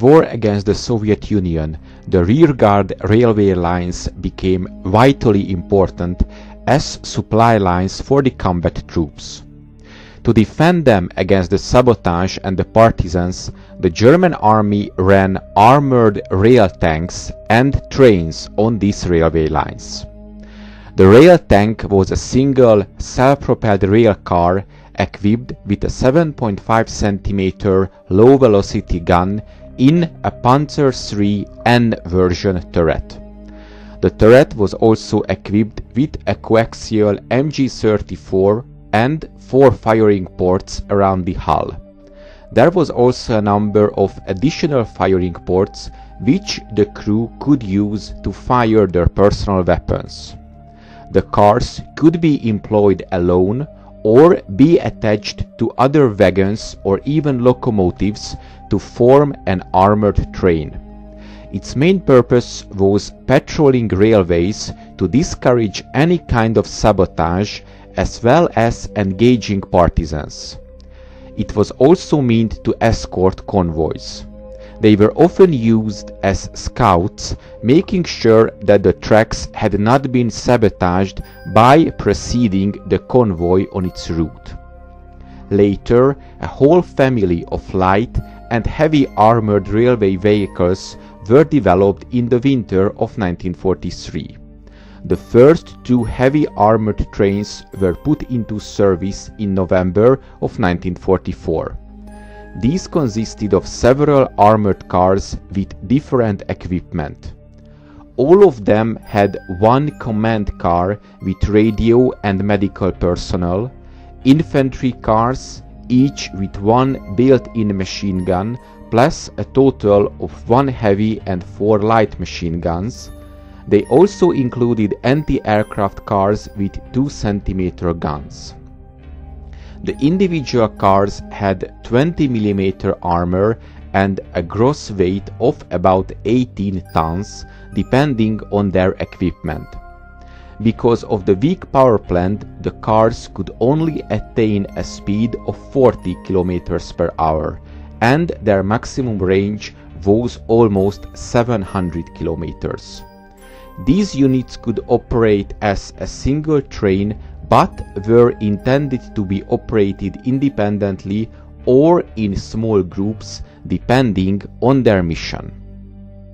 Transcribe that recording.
war against the Soviet Union, the rearguard railway lines became vitally important as supply lines for the combat troops. To defend them against the sabotage and the partisans, the German army ran armored rail tanks and trains on these railway lines. The rail tank was a single self-propelled rail car equipped with a 7.5 cm low-velocity gun in a Panzer III N version turret. The turret was also equipped with a coaxial MG34 and four firing ports around the hull. There was also a number of additional firing ports which the crew could use to fire their personal weapons. The cars could be employed alone or be attached to other wagons or even locomotives to form an armored train. Its main purpose was patrolling railways to discourage any kind of sabotage as well as engaging partisans. It was also meant to escort convoys. They were often used as scouts, making sure that the tracks had not been sabotaged by preceding the convoy on its route. Later, a whole family of light and heavy armored railway vehicles were developed in the winter of 1943. The first two heavy armored trains were put into service in November of 1944. These consisted of several armored cars with different equipment. All of them had one command car with radio and medical personnel, infantry cars, each with one built-in machine gun, plus a total of one heavy and four light machine guns. They also included anti-aircraft cars with 2 cm guns. The individual cars had 20 mm armor and a gross weight of about 18 tons, depending on their equipment. Because of the weak power plant, the cars could only attain a speed of 40 km per hour, and their maximum range was almost 700 km. These units could operate as a single train but were intended to be operated independently or in small groups depending on their mission.